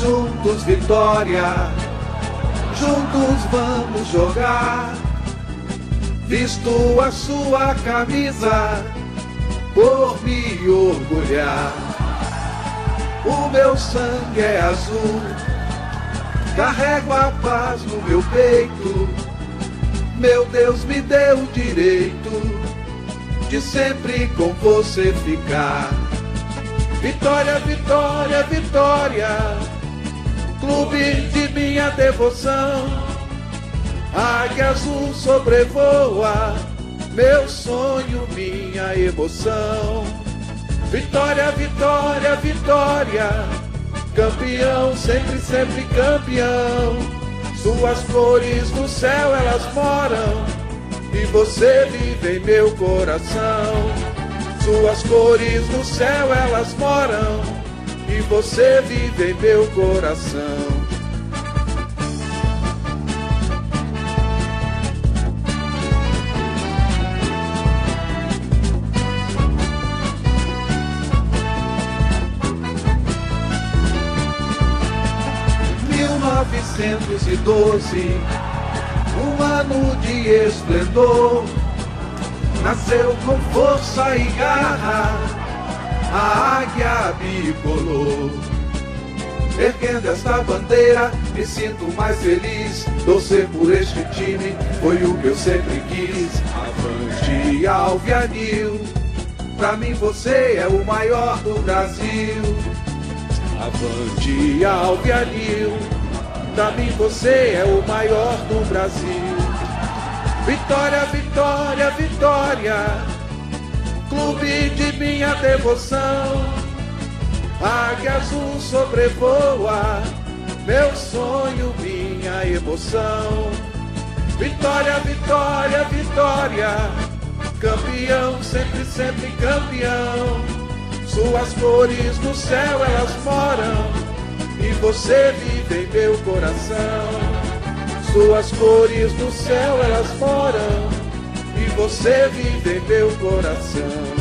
juntos vitória, juntos vamos jogar. Visto a sua camisa por me orgulhar. O meu sangue é azul, carrego a paz no meu peito. Meu Deus me deu o direito de sempre com você ficar. Vitória, vitória, vitória, clube de minha devoção. Águia azul sobrevoa, meu sonho, minha emoção. Vitória, vitória, vitória, campeão, sempre, sempre campeão. Suas flores no céu elas moram, e você vive em meu coração. Suas cores no céu elas moram você vive em meu coração. Novecentos e doze, um ano de esplendor nasceu com força e garra, bicolor. Erguendo esta bandeira, me sinto mais feliz. Torcer por este time foi o que eu sempre quis. Avante Alvianil, pra mim você é o maior do Brasil. Avante Alvianil, pra mim você é o maior do Brasil. Vitória, vitória, vitória, clube de minha devoção. Águia azul sobrevoa, meu sonho, minha emoção. Vitória, vitória, vitória, campeão, sempre, sempre campeão. Suas cores no céu elas moram, e você vive em meu coração. Suas cores no céu elas moram e você vive em meu coração.